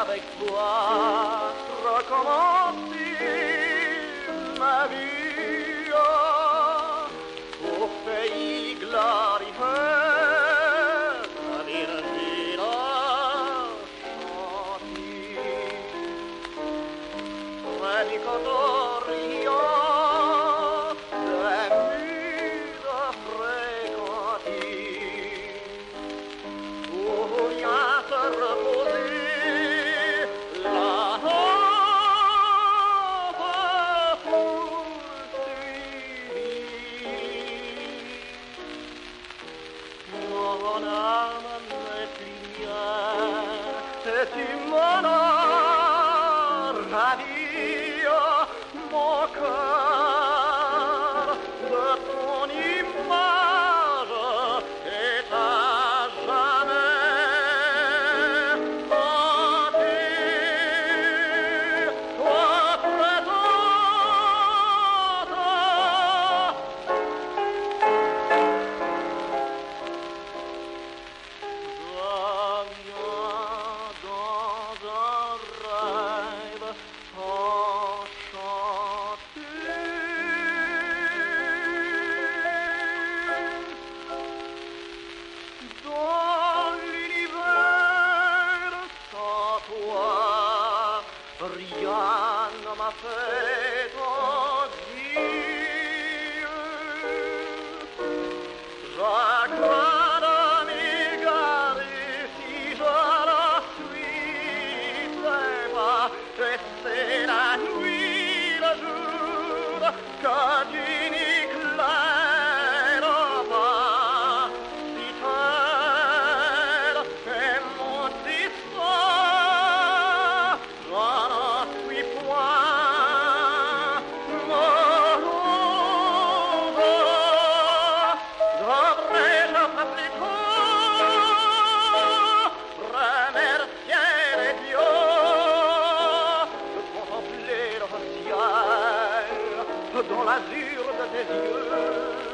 avec toi recommencer ma vie oh, pour pays glorieux, la ville chanter. Près du Rio, Radio Mocha dans l'azur de tes yeux.